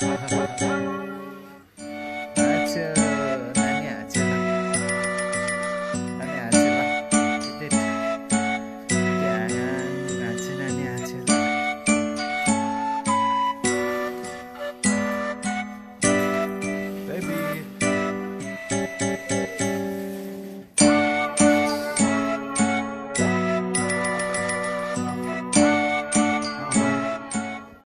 打他打他